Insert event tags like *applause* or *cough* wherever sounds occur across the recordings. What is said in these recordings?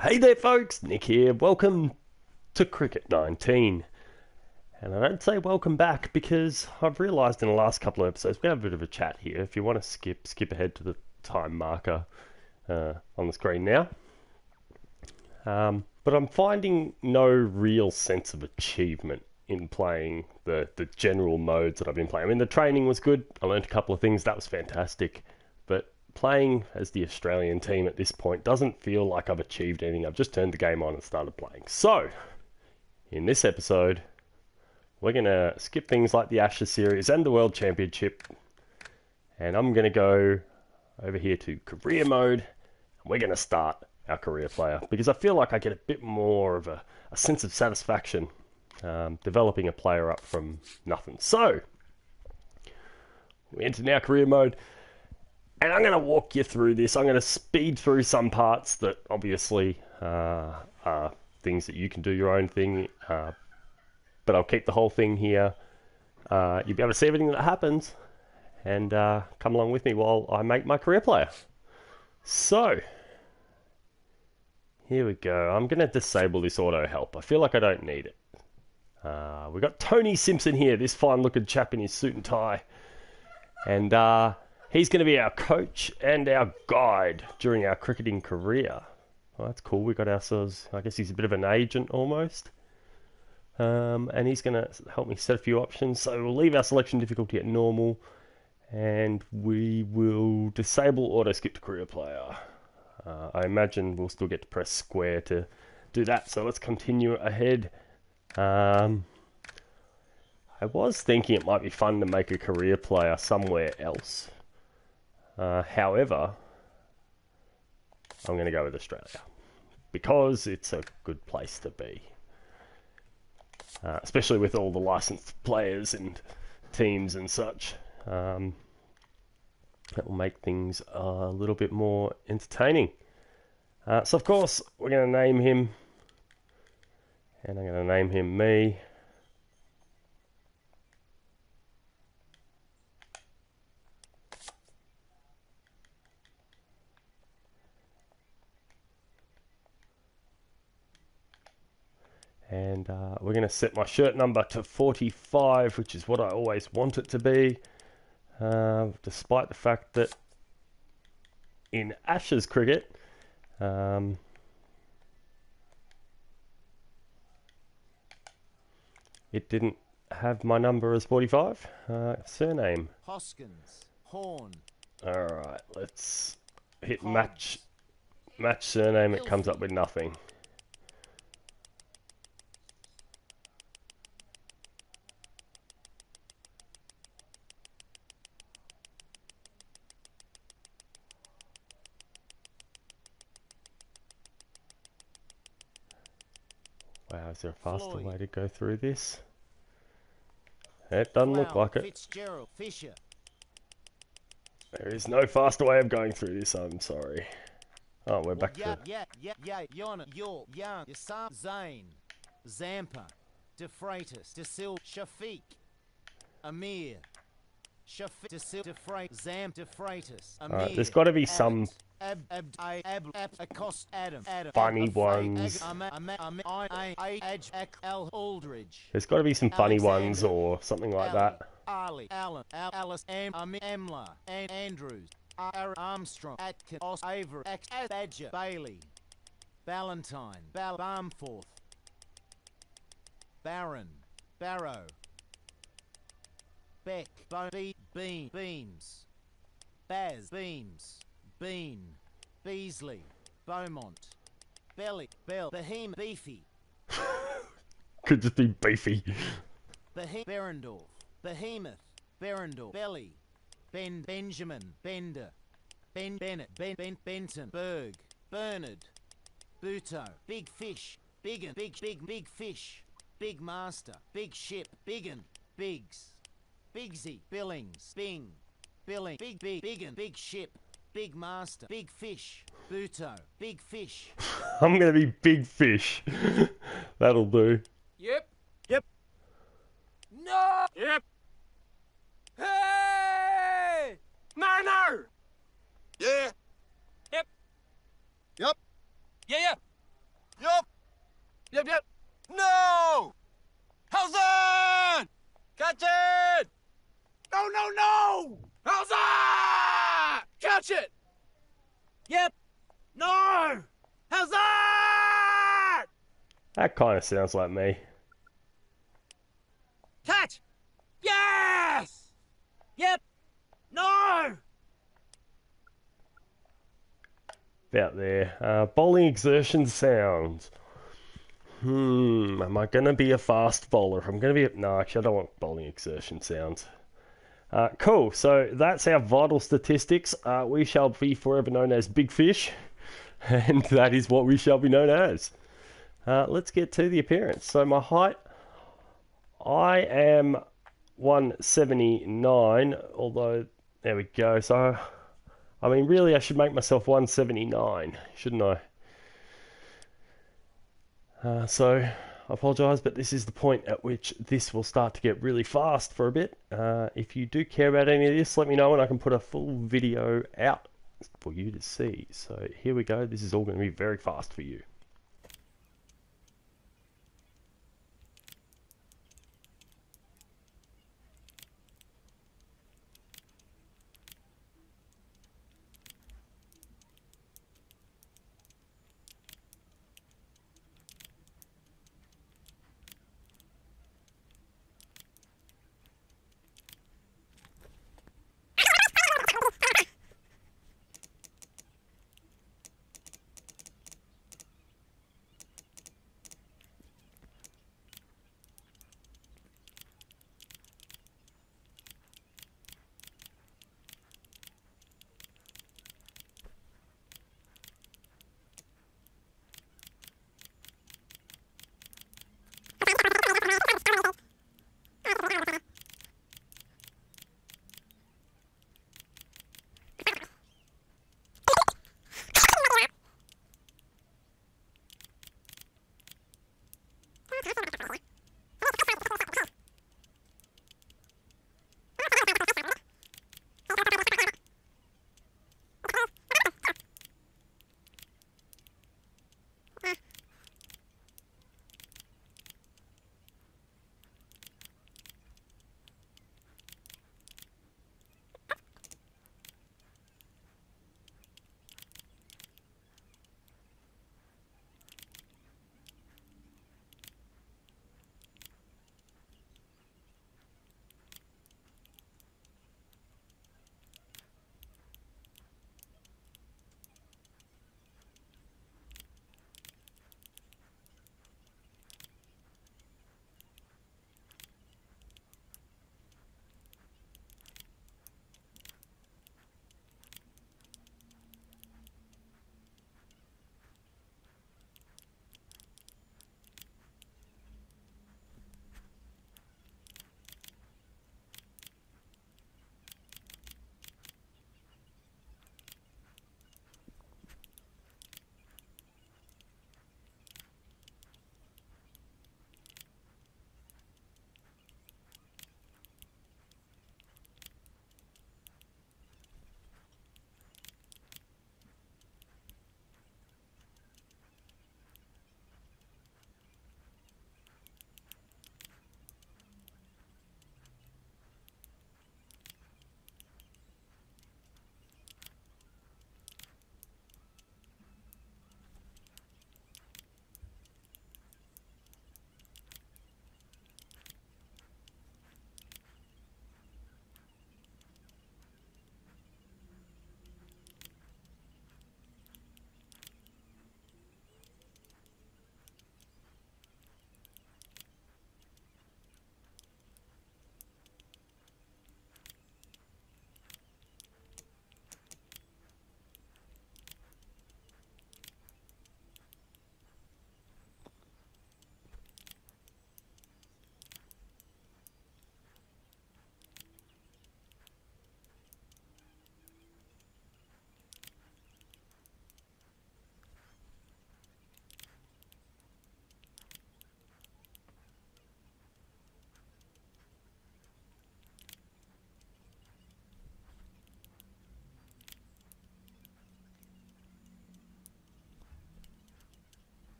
Hey there, folks. Nick here. Welcome to Cricket 19. And I don't say welcome back because I've realised in the last couple of episodes we have a bit of a chat here. If you want to skip, skip ahead to the time marker uh, on the screen now. Um, but I'm finding no real sense of achievement in playing the, the general modes that I've been playing. I mean, the training was good. I learned a couple of things. That was fantastic. Playing as the Australian team at this point doesn't feel like I've achieved anything. I've just turned the game on and started playing. So, in this episode, we're going to skip things like the Ashes series and the World Championship. And I'm going to go over here to career mode. And we're going to start our career player because I feel like I get a bit more of a, a sense of satisfaction um, developing a player up from nothing. So, we enter now career mode. And I'm going to walk you through this. I'm going to speed through some parts that obviously uh, are things that you can do your own thing, uh, but I'll keep the whole thing here. Uh, you'll be able to see everything that happens and uh, come along with me while I make my career player. So, here we go. I'm going to disable this auto help. I feel like I don't need it. Uh, we've got Tony Simpson here, this fine looking chap in his suit and tie. And uh, He's going to be our coach and our guide during our cricketing career. Well, that's cool. We got ourselves, I guess he's a bit of an agent almost. Um, and he's going to help me set a few options. So we'll leave our selection difficulty at normal and we will disable auto skip to career player. Uh, I imagine we'll still get to press square to do that. So let's continue ahead. Um, I was thinking it might be fun to make a career player somewhere else. Uh, however, I'm going to go with Australia because it's a good place to be, uh, especially with all the licensed players and teams and such. Um, that will make things a little bit more entertaining. Uh, so, of course, we're going to name him, and I'm going to name him me. And uh, we're going to set my shirt number to 45 which is what I always want it to be uh, despite the fact that in Ashes cricket um, it didn't have my number as 45 uh, surname. Hoskins Horn. Alright let's hit match match surname. It comes up with nothing is there a faster Floyd. way to go through this? It doesn't look like it. Fitzgerald Fisher There is no faster way of going through this, I'm sorry. Oh, we're back yeah, to... yeah, yeah, yeah, Yona, Yor, Yan, Yasam, Zain, Zampa, De Freitas, De Sil, Shafiq, Amir, Shafiq, De Sil, De Freitas, Zam, De Amir. Alright, there's gotta be some Ab, ab, I, ab, ab, Acost, Adam, Adam, Funny ones. There's got to be some funny ones or something like that. Ali, Allen, Al, Alice, Am, Am, Emla, An, Andrews, Ar, Armstrong, Atkins, Os, Avery, X, Badger, Bailey, Ballantyne, Bal, Barmforth, Barron, Barrow, Beck, Bo, Be, Beam, Beams, Baz, Beams, Bean, Beasley, Beaumont, Belly, Bell, Behemoth, Beefy, *laughs* Could just be beefy. Behe- Berendorf, Behemoth, Berendorf, Belly, Ben Benjamin, Bender, Ben Bennett, Ben Ben Benton, Berg, Bernard, Buto, Big Fish, Biggin, Big Big Big Fish, Big Master, Big Ship, Biggin, Biggs, Bigsy, Billings, Bing, Billing, Big Big Biggin, Big Ship, Big Master, Big Fish, Buto, Big Fish. *laughs* I'm gonna be Big Fish. *laughs* That'll do. Yep. Yep. No. Yep. Hey! No, no. Yeah. Yep. Yep. Yeah, yeah. Yep. Yep, yep. No! How's that? Catch it! No, no, no! How's that? Catch it! Yep. No! Howson! That kind of sounds like me. Catch! Yes! Yep. No! About there. Uh, bowling exertion sounds. Hmm, am I going to be a fast bowler? I'm going to be. A, no, actually, I don't want bowling exertion sounds. Uh, cool, so that's our vital statistics. Uh, we shall be forever known as Big Fish, *laughs* and that is what we shall be known as. Uh, let's get to the appearance. So, my height, I am 179, although, there we go. So, I mean, really, I should make myself 179, shouldn't I? Uh, so, apologise, but this is the point at which this will start to get really fast for a bit. Uh, if you do care about any of this, let me know and I can put a full video out for you to see. So, here we go. This is all going to be very fast for you.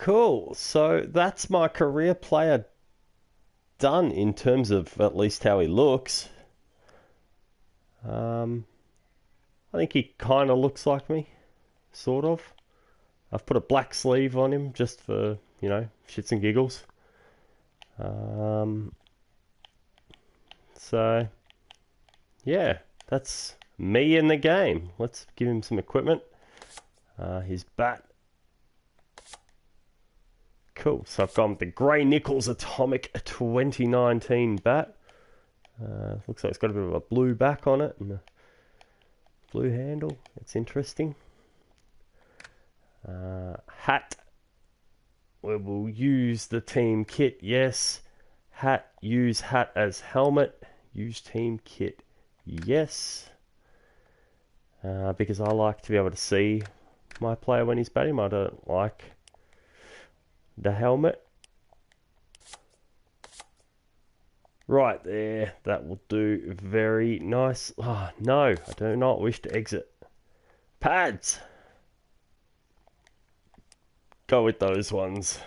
Cool. So that's my career player done in terms of at least how he looks. Um, I think he kind of looks like me, sort of. I've put a black sleeve on him just for, you know, shits and giggles. Um, so, yeah, that's me in the game. Let's give him some equipment. Uh, his bat. Cool. So I've gone with the Gray-Nicolls Atomic 2019 bat. Uh, looks like it's got a bit of a blue back on it and a blue handle. It's interesting. Uh, hat. We will use the team kit. Yes. Hat. Use hat as helmet. Use team kit. Yes. Uh, because I like to be able to see my player when he's batting. I don't like the helmet. Right there, that will do very nice. Oh, no, I do not wish to exit. Pads! Go with those ones.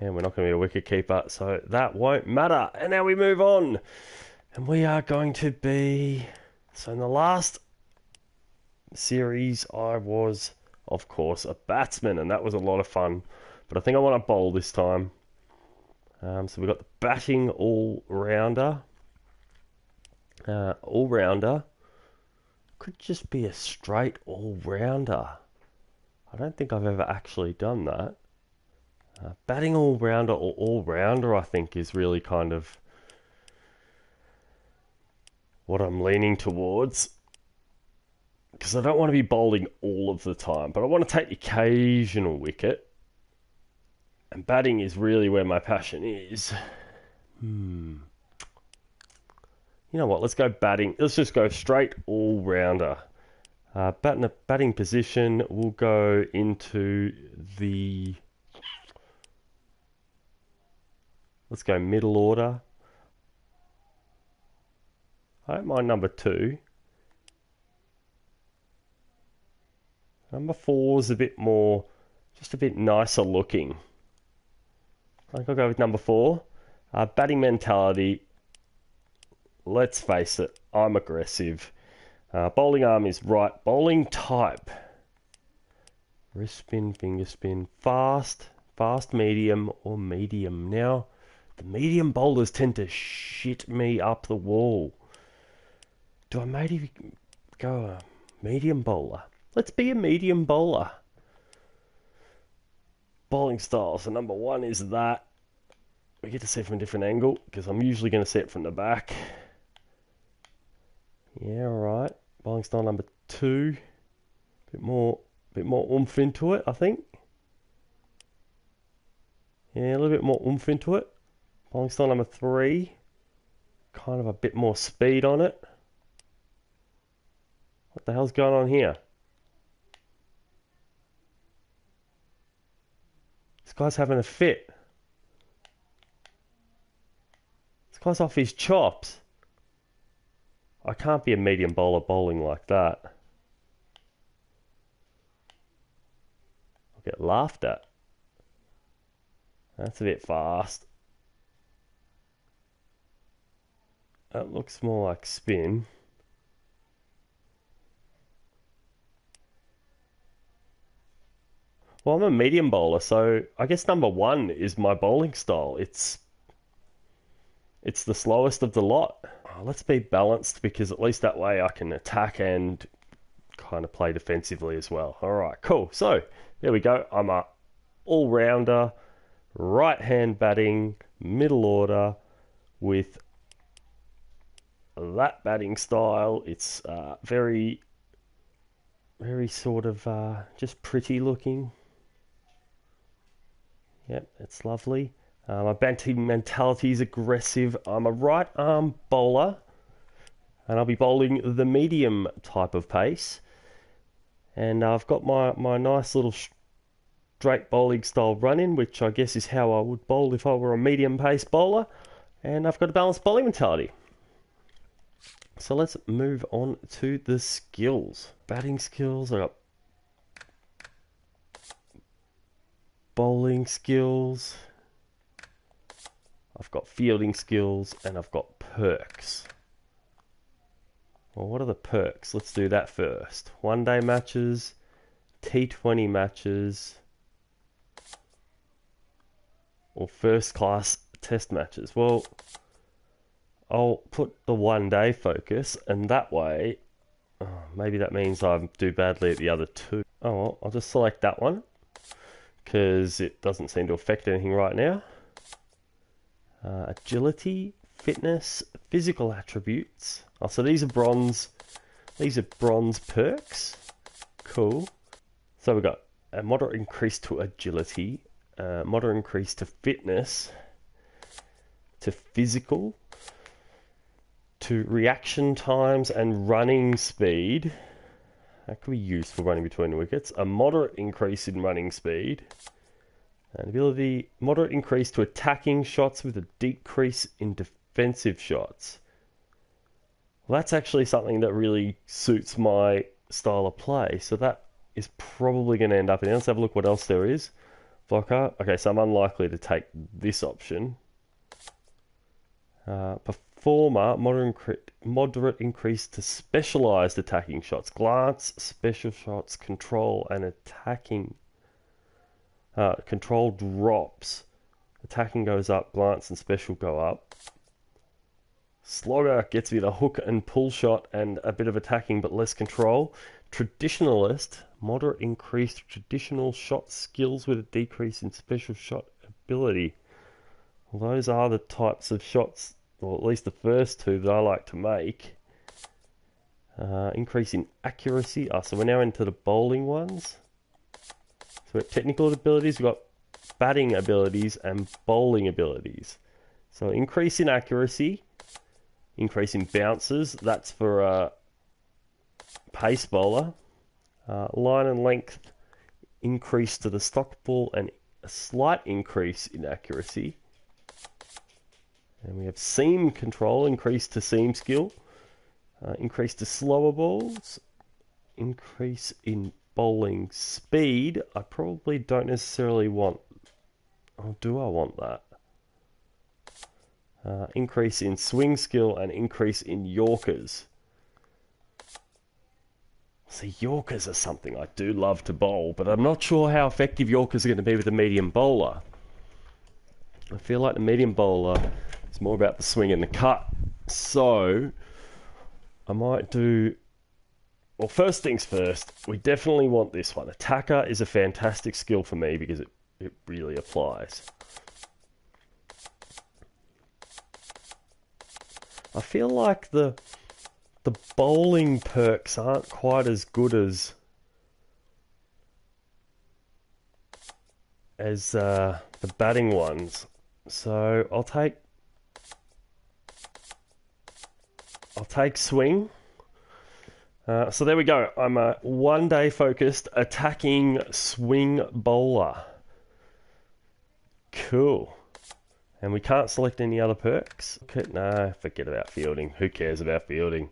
And we're not going to be a wicket keeper, so that won't matter. And now we move on. And we are going to be. So in the last series, I was, of course, a batsman, and that was a lot of fun. But I think I want to bowl this time. Um, so we've got the batting all rounder. Uh, all rounder could just be a straight all rounder. I don't think I've ever actually done that. Uh, batting all rounder or all rounder, I think, is really kind of what I'm leaning towards. Because I don't want to be bowling all of the time, but I want to take the occasional wicket. And batting is really where my passion is. Hmm. You know what? Let's go batting. Let's just go straight all rounder. Uh, batting, batting position, we'll go into the. Let's go middle order. I don't mind number two. Number four is a bit more, just a bit nicer looking. I think I'll go with number four. Uh, batting mentality. Let's face it, I'm aggressive. Uh, bowling arm is right. Bowling type. Wrist spin, finger spin, fast, fast, medium, or medium. Now, the medium bowlers tend to shit me up the wall. Do I maybe go a medium bowler? Let's be a medium bowler. Bowling style. So number one is that. We get to see it from a different angle because I'm usually going to see it from the back. Yeah, alright. Bowling style number two. Bit more bit more oomph into it, I think. Yeah, a little bit more oomph into it. Bowling style number three. Kind of a bit more speed on it. What the hell's going on here? This guy's having a fit. This guy's off his chops. I can't be a medium bowler bowling like that. I'll get laughed at. That's a bit fast. That looks more like spin. Well, I'm a medium bowler, so I guess number one is my bowling style. It's it's the slowest of the lot. Oh, let's be balanced because at least that way I can attack and kind of play defensively as well. All right, cool. So there we go. I'm a all rounder, right hand batting, middle order with that batting style. It's uh, very, very sort of uh, just pretty looking. Yep, it's lovely. Uh, my batting mentality is aggressive. I'm a right arm bowler, and I'll be bowling the medium type of pace. And I've got my, my nice little straight bowling style run in, which I guess is how I would bowl if I were a medium pace bowler. And I've got a balanced bowling mentality. So let's move on to the skills. Batting skills, I got bowling skills. I've got fielding skills and I've got perks. Well, what are the perks? Let's do that first. One day matches, T20 matches, or first class test matches. Well, I'll put the one day focus, and that way, oh, maybe that means I do badly at the other two. Oh, well, I'll just select that one because it doesn't seem to affect anything right now. Uh, agility, fitness, physical attributes. Oh, so these are bronze. These are bronze perks. Cool. So we've got a moderate increase to agility, uh, moderate increase to fitness, to physical, to reaction times and running speed. That could be used for running between wickets. A moderate increase in running speed. And ability, moderate increase to attacking shots with a decrease in defensive shots. Well, that's actually something that really suits my style of play. So that is probably going to end up in. Let's have a look what else there is. Blocker. Okay, so I'm unlikely to take this option. Uh, performer, moderate, moderate increase to specialized attacking shots. Glance, special shots, control, and attacking. Uh, control drops. Attacking goes up, glance and special go up. Slogger gets me the hook and pull shot and a bit of attacking but less control. Traditionalist, moderate increased traditional shot skills with a decrease in special shot ability. Well, those are the types of shots, or at least the first two that I like to make. Uh, increase in accuracy. Oh, so we're now into the bowling ones. So we have technical abilities, we've got batting abilities and bowling abilities. So increase in accuracy, increase in bounces. That's for uh, pace bowler. Uh, line and length increase to the stock ball and a slight increase in accuracy. And we have seam control, increase to seam skill, uh, increase to slower balls, increase in bowling speed. I probably don't necessarily want, or do I want that? Uh, increase in swing skill and increase in Yorkers. See, Yorkers are something I do love to bowl, but I'm not sure how effective Yorkers are going to be with a medium bowler. I feel like the medium bowler is more about the swing and the cut. So, I might do. Well, first things first, we definitely want this one. Attacker is a fantastic skill for me because it, it really applies. I feel like the the bowling perks aren't quite as good as as uh, the batting ones. So I'll take I'll take swing. Uh, so there we go. I'm a one day focused attacking swing bowler. Cool. And we can't select any other perks. Okay, no, forget about fielding. Who cares about fielding?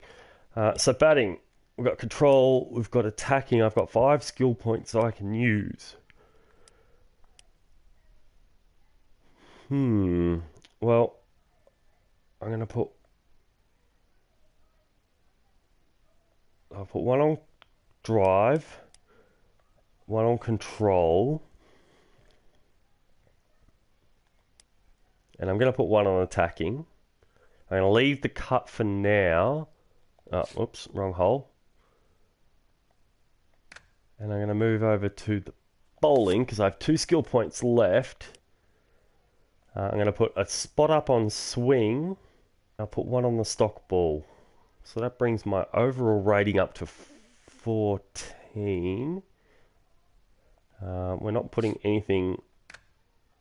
Uh, so batting, we've got control, we've got attacking. I've got five skill points I can use. Hmm. Well, I'm going to put. I'll put one on drive, one on control. And I'm going to put one on attacking. I'm going to leave the cut for now. Oh, oops, wrong hole. And I'm going to move over to the bowling because I have two skill points left. Uh, I'm going to put a spot up on swing. I'll put one on the stock ball. So that brings my overall rating up to 14. Uh, we're not putting anything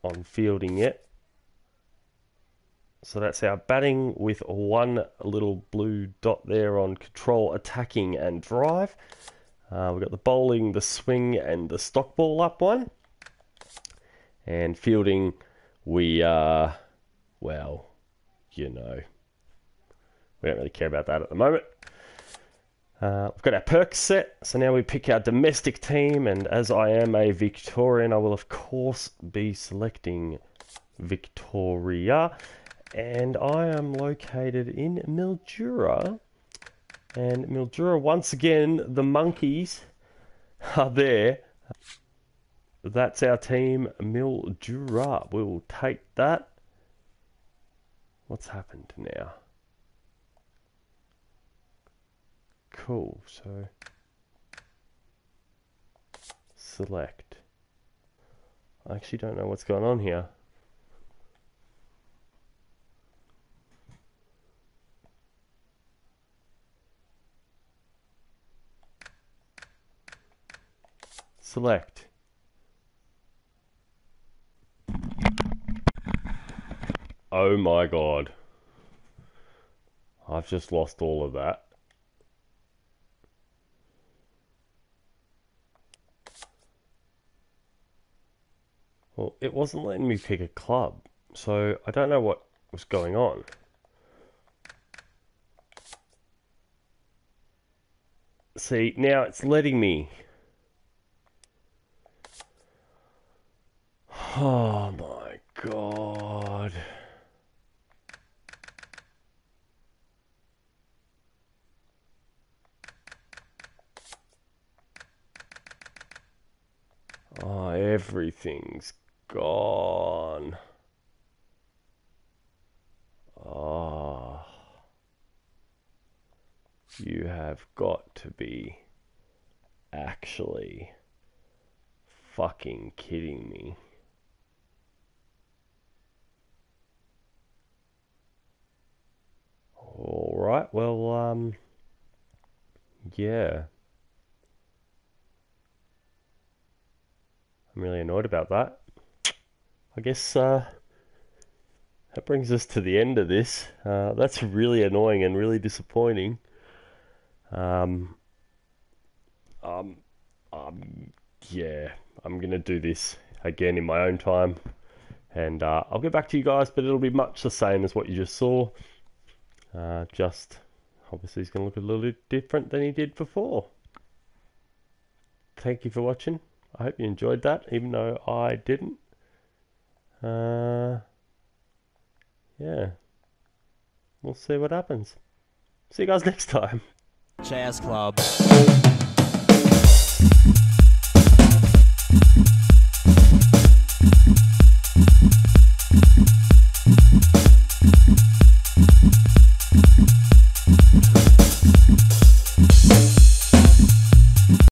on fielding yet. So that's our batting with one little blue dot there on control, attacking, and drive. Uh, we've got the bowling, the swing, and the stock ball up one. And fielding, we are, well, you know, we don't really care about that at the moment. Uh, we've got our perks set, so now we pick our domestic team, and as I am a Victorian, I will of course be selecting Victoria, and I am located in Mildura, and Mildura, once again, the monkeys are there. That's our team, Mildura. We will take that. What's happened now? Cool, so select. I actually don't know what's going on here. Select. Oh my god. I've just lost all of that. Well, it wasn't letting me pick a club, so I don't know what was going on. See, now it's letting me. Oh my god. Oh, everything's gone. Oh. You have got to be actually fucking kidding me. All right. Well, um, yeah. I'm really annoyed about that. I guess uh, that brings us to the end of this. Uh, that's really annoying and really disappointing. Um, um, um, yeah, I'm gonna do this again in my own time, and uh, I'll get back to you guys. But it'll be much the same as what you just saw. Uh, just obviously he's gonna look a little bit different than he did before. Thank you for watching. I hope you enjoyed that, even though I didn't. Uh, yeah. We'll see what happens. See you guys *laughs* next time. Jazz Club.